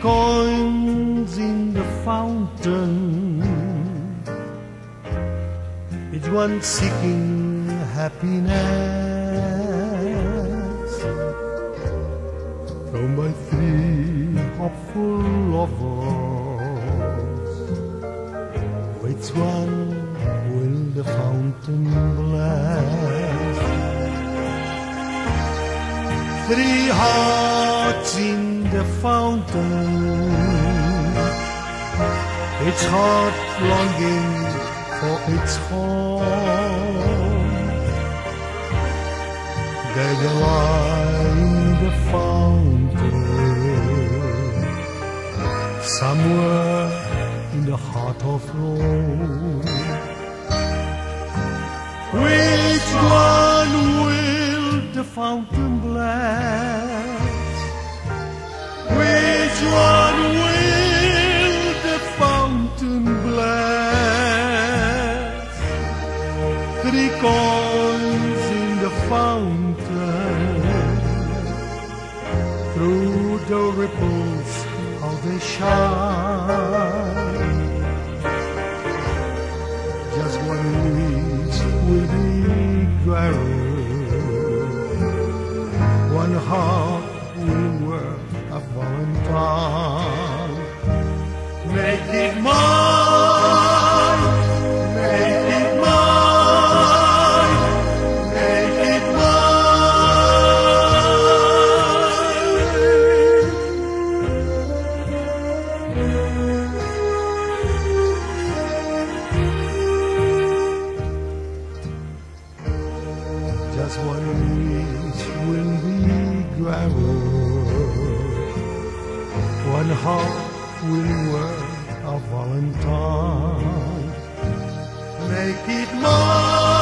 Coins in the fountain, each one seeking happiness. from my three hopeful lovers, which one will the fountain bless? Three hearts in the fountain, each heart longing for its home. There they lie in the fountain, somewhere in the heart of Rome. Which one will the fountain bless? Which one Three coins in the fountain, through the ripples how they shine. Just one wish will be granted. One heart will work a valentine. Just one wish will be granted. One heart will work a valentine. Make it mine.